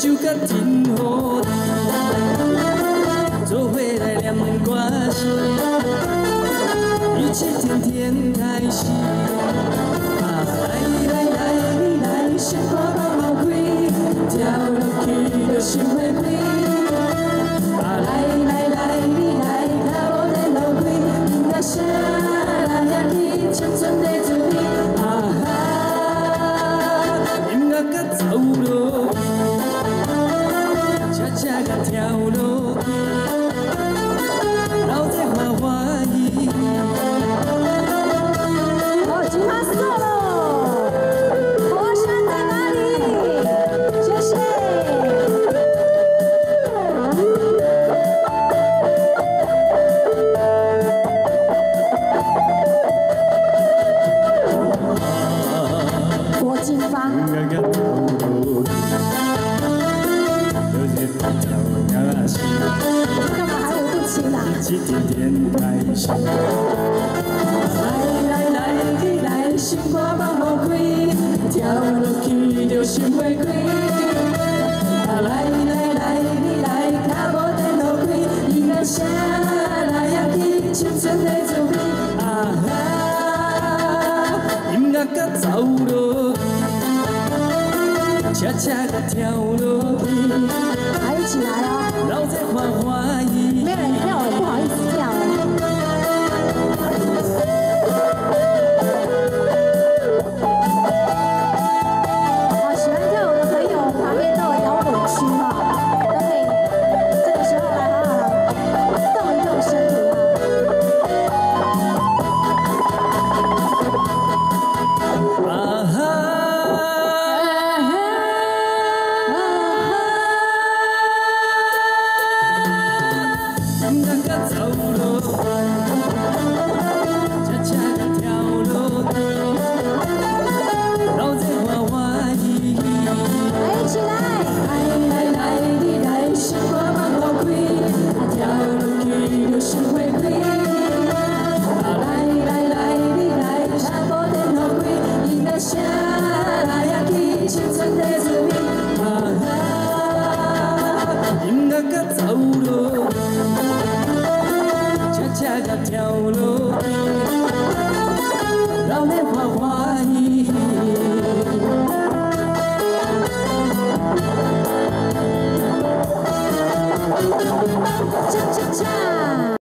酒甲真好做伙来念歌词，一切天天开始。啊，来来来，你来，心肝放开，跳落去就心会一天天开始。来来来，你来，心肝放开，跳落去就心会开。啊，来来来，你来，脚无在落开，音乐声来呀去，青春在滋味。啊哈，音乐甲走落，恰恰甲跳落去，还一起来哦。留在欢欢喜喜没有人跳，不好意思是会开。